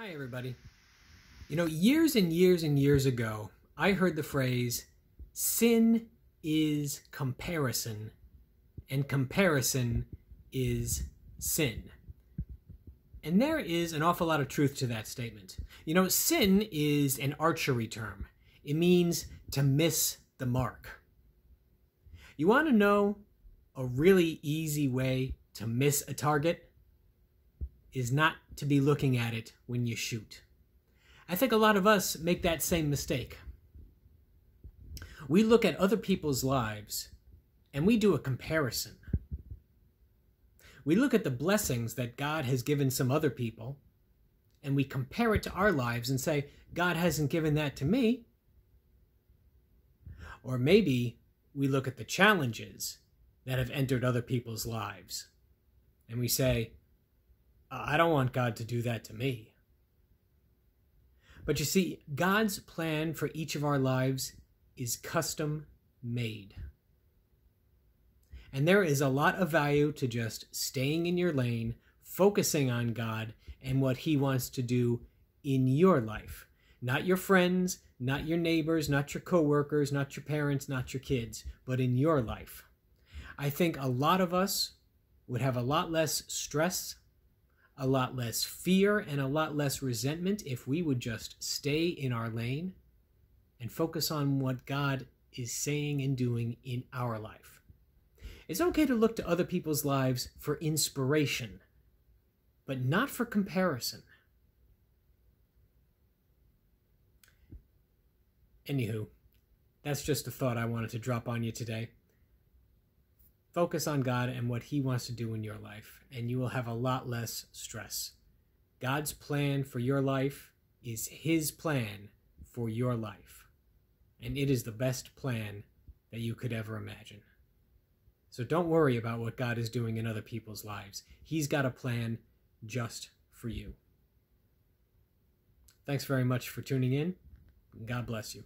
Hi, everybody. You know, years and years and years ago, I heard the phrase, sin is comparison, and comparison is sin. And there is an awful lot of truth to that statement. You know, sin is an archery term, it means to miss the mark. You want to know a really easy way to miss a target? Is not to be looking at it when you shoot. I think a lot of us make that same mistake. We look at other people's lives and we do a comparison. We look at the blessings that God has given some other people and we compare it to our lives and say, God hasn't given that to me. Or maybe we look at the challenges that have entered other people's lives and we say, I don't want God to do that to me. But you see, God's plan for each of our lives is custom made. And there is a lot of value to just staying in your lane, focusing on God and what He wants to do in your life. Not your friends, not your neighbors, not your coworkers, not your parents, not your kids, but in your life. I think a lot of us would have a lot less stress a lot less fear and a lot less resentment if we would just stay in our lane and focus on what God is saying and doing in our life. It's okay to look to other people's lives for inspiration, but not for comparison. Anywho, that's just a thought I wanted to drop on you today. Focus on God and what He wants to do in your life, and you will have a lot less stress. God's plan for your life is His plan for your life, and it is the best plan that you could ever imagine. So don't worry about what God is doing in other people's lives. He's got a plan just for you. Thanks very much for tuning in. God bless you.